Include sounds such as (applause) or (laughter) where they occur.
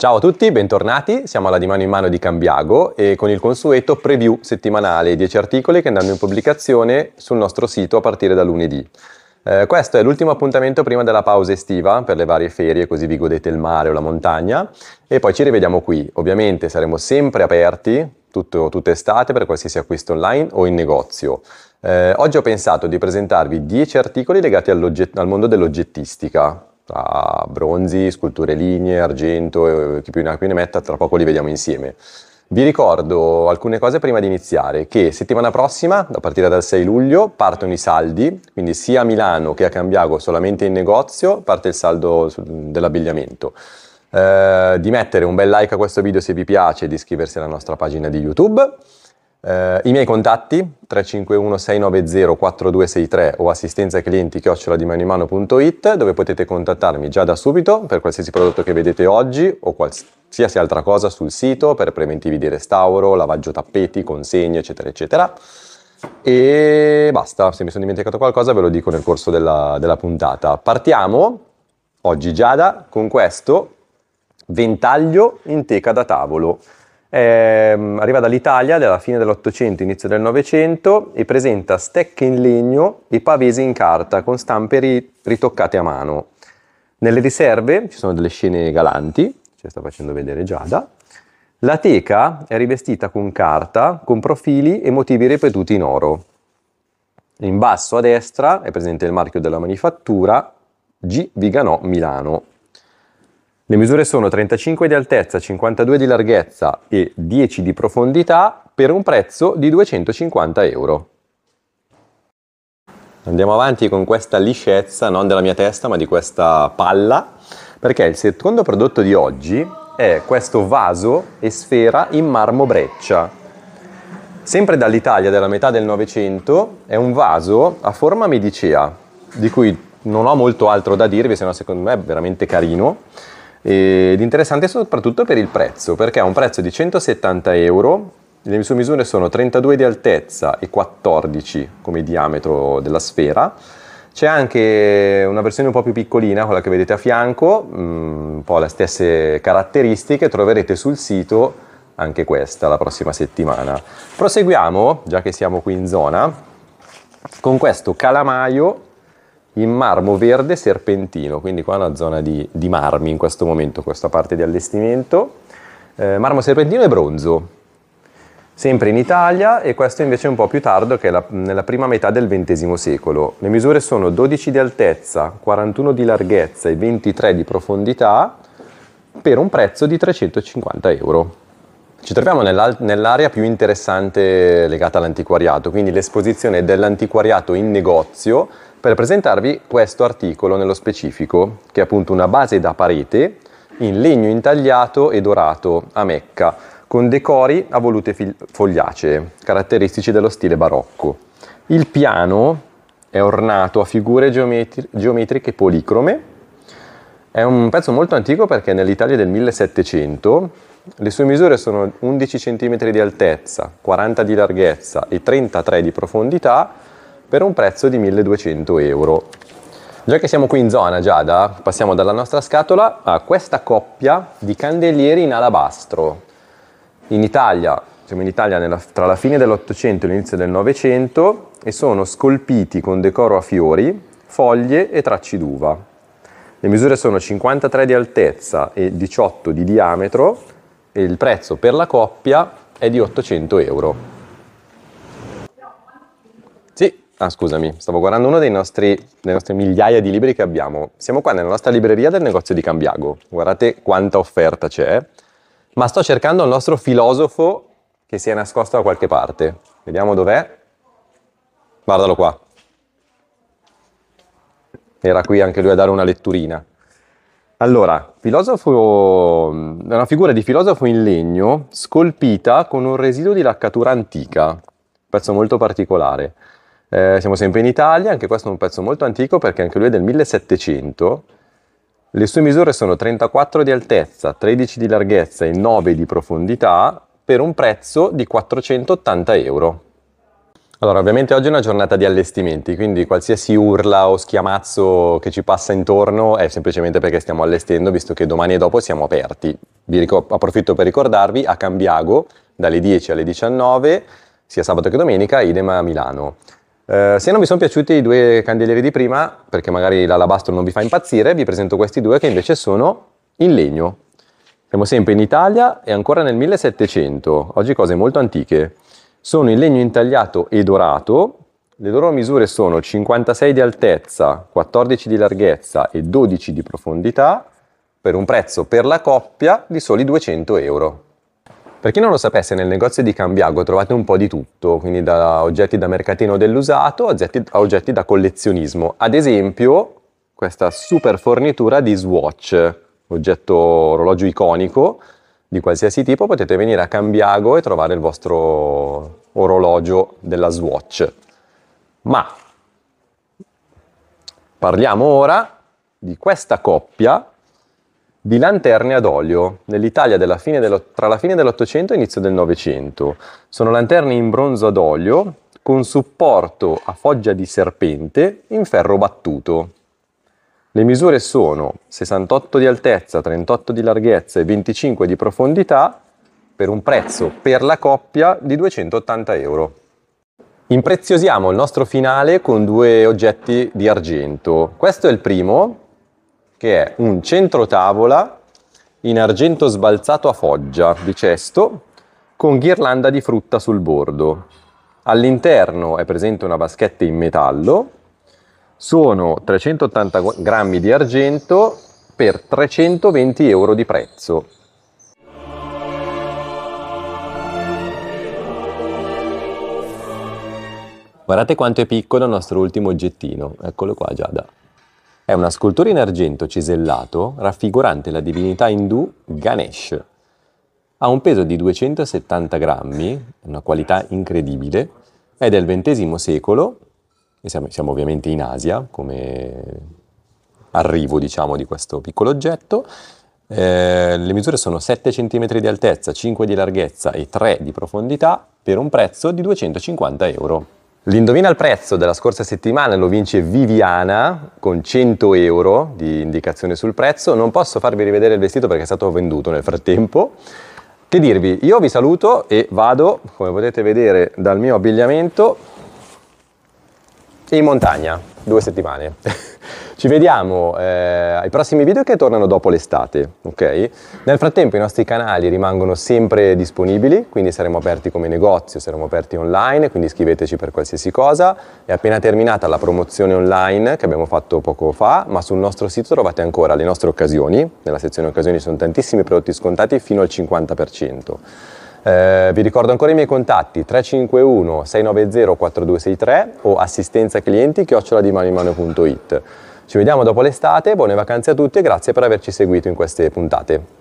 Ciao a tutti, bentornati. Siamo alla Di Mano in Mano di Cambiago e con il consueto preview settimanale, 10 articoli che andranno in pubblicazione sul nostro sito a partire da lunedì. Eh, questo è l'ultimo appuntamento prima della pausa estiva per le varie ferie, così vi godete il mare o la montagna e poi ci rivediamo qui. Ovviamente saremo sempre aperti tutto, tutta estate per qualsiasi acquisto online o in negozio. Eh, oggi ho pensato di presentarvi 10 articoli legati al mondo dell'oggettistica, tra bronzi, sculture lignee, argento, e chi più ne ha più ne metta, tra poco li vediamo insieme. Vi ricordo alcune cose prima di iniziare, che settimana prossima, a partire dal 6 luglio, partono i saldi, quindi sia a Milano che a Cambiago solamente in negozio parte il saldo dell'abbigliamento. Eh, di mettere un bel like a questo video se vi piace e di iscriversi alla nostra pagina di YouTube. Eh, I miei contatti 351 690 4263 o assistenza clienti chioccioladimanoimano.it dove potete contattarmi già da subito per qualsiasi prodotto che vedete oggi o qualsiasi altra cosa sul sito per preventivi di restauro, lavaggio tappeti, consegne eccetera eccetera. E basta, se mi sono dimenticato qualcosa ve lo dico nel corso della, della puntata. Partiamo oggi Giada con questo ventaglio in teca da tavolo. Eh, arriva dall'Italia della fine dell'Ottocento, inizio del Novecento e presenta stecche in legno e pavesi in carta con stampe ri- ritoccate a mano. Nelle riserve ci sono delle scene galanti, ci sta facendo vedere Giada. La teca è rivestita con carta con profili e motivi ripetuti in oro. In basso a destra è presente il marchio della manifattura G. Viganò Milano. Le misure sono 35 di altezza, 52 di larghezza e 10 di profondità per un prezzo di 250 euro. Andiamo avanti con questa liscezza, non della mia testa, ma di questa palla, perché il secondo prodotto di oggi è questo vaso e sfera in marmo breccia. Sempre dall'Italia della metà del Novecento, è un vaso a forma medicea, di cui non ho molto altro da dirvi, se no secondo me è veramente carino ed interessante soprattutto per il prezzo, perché ha un prezzo di 170 euro, le sue misure sono 32 di altezza e 14 come diametro della sfera. C'è anche una versione un po' più piccolina, quella che vedete a fianco, mm, un po' le stesse caratteristiche, troverete sul sito anche questa la prossima settimana. Proseguiamo, già che siamo qui in zona, con questo calamaio in marmo verde serpentino, quindi qua è una zona di, di marmi in questo momento, questa parte di allestimento. Eh, marmo serpentino e bronzo, sempre in Italia e questo invece è un po' più tardo che è la, nella prima metà del XX secolo. Le misure sono 12 di altezza, 41 di larghezza e 23 di profondità per un prezzo di 350 euro. Ci troviamo nell'area più interessante legata all'antiquariato, quindi l'esposizione dell'antiquariato in negozio per presentarvi questo articolo nello specifico, che è appunto una base da parete in legno intagliato e dorato a Mecca, con decori a volute fogliacee, caratteristici dello stile barocco. Il piano è ornato a figure geometri- geometriche policrome. È un pezzo molto antico perché nell'Italia del 1700 le sue misure sono 11 cm di altezza, 40 di larghezza e 33 di profondità per un prezzo di 1200 euro. Già che siamo qui in zona Giada, passiamo dalla nostra scatola a questa coppia di candelieri in alabastro. In Italia, siamo in Italia nella, tra la fine dell'Ottocento e l'inizio del Novecento e sono scolpiti con decoro a fiori, foglie e tracci d'uva. Le misure sono 53 di altezza e 18 di diametro il prezzo per la coppia è di 800 euro. Ah, scusami, stavo guardando uno dei nostri, delle nostre migliaia di libri che abbiamo. Siamo qua nella nostra libreria del negozio di Cambiago. Guardate quanta offerta c'è. Ma sto cercando il nostro filosofo che si è nascosto da qualche parte. Vediamo dov'è. Guardalo qua. Era qui anche lui a dare una letturina. Allora, filosofo, è una figura di filosofo in legno scolpita con un residuo di laccatura antica, un pezzo molto particolare. Eh, siamo sempre in Italia, anche questo è un pezzo molto antico perché anche lui è del 1700. Le sue misure sono 34 di altezza, 13 di larghezza e 9 di profondità per un prezzo di 480 euro. Allora, ovviamente oggi è una giornata di allestimenti, quindi qualsiasi urla o schiamazzo che ci passa intorno è semplicemente perché stiamo allestendo, visto che domani e dopo siamo aperti. Vi ricor- approfitto per ricordarvi a Cambiago dalle 10 alle 19, sia sabato che domenica, idem a Milano. Eh, se non vi sono piaciuti i due candelieri di prima, perché magari l'alabastro non vi fa impazzire, vi presento questi due che invece sono in legno. Siamo sempre in Italia e ancora nel 1700, oggi cose molto antiche. Sono in legno intagliato e dorato, le loro misure sono 56 di altezza, 14 di larghezza e 12 di profondità, per un prezzo per la coppia di soli 200 euro. Per chi non lo sapesse, nel negozio di Cambiago trovate un po' di tutto, quindi da oggetti da mercatino dell'usato a oggetti, a oggetti da collezionismo. Ad esempio, questa super fornitura di Swatch, oggetto orologio iconico, di qualsiasi tipo, potete venire a Cambiago e trovare il vostro orologio della Swatch. Ma parliamo ora di questa coppia di lanterne ad olio nell'Italia tra la fine dell'Ottocento e inizio del Novecento. Sono lanterne in bronzo ad olio con supporto a foggia di serpente in ferro battuto. Le misure sono 68 di altezza, 38 di larghezza e 25 di profondità per un prezzo per la coppia di 280 euro. Impreziosiamo il nostro finale con due oggetti di argento. Questo è il primo, che è un centro tavola in argento sbalzato a foggia di cesto con ghirlanda di frutta sul bordo. All'interno è presente una vaschetta in metallo sono 380 grammi di argento per 320 euro di prezzo. Guardate quanto è piccolo il nostro ultimo oggettino, eccolo qua Giada. È una scultura in argento cisellato raffigurante la divinità indù Ganesh. Ha un peso di 270 grammi, una qualità incredibile, è del XX secolo siamo, siamo, ovviamente in Asia come arrivo diciamo, di questo piccolo oggetto. Eh, le misure sono 7 cm di altezza, 5 di larghezza e 3 di profondità per un prezzo di 250 euro. L'indovina il prezzo della scorsa settimana lo vince Viviana con 100 euro di indicazione sul prezzo. Non posso farvi rivedere il vestito perché è stato venduto nel frattempo. Che dirvi, io vi saluto e vado, come potete vedere dal mio abbigliamento, in montagna, due settimane. (laughs) Ci vediamo eh, ai prossimi video che tornano dopo l'estate, ok? Nel frattempo i nostri canali rimangono sempre disponibili, quindi saremo aperti come negozio, saremo aperti online, quindi scriveteci per qualsiasi cosa. È appena terminata la promozione online che abbiamo fatto poco fa, ma sul nostro sito trovate ancora le nostre occasioni. Nella sezione occasioni sono tantissimi prodotti scontati fino al 50%. Eh, vi ricordo ancora i miei contatti 351 690 4263 o assistenza clienti chioccioladimanoinmano.it. Ci vediamo dopo l'estate, buone vacanze a tutti e grazie per averci seguito in queste puntate.